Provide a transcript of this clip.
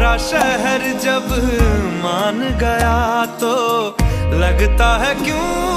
सारा शहर जब मान गया तो लगता है क्यों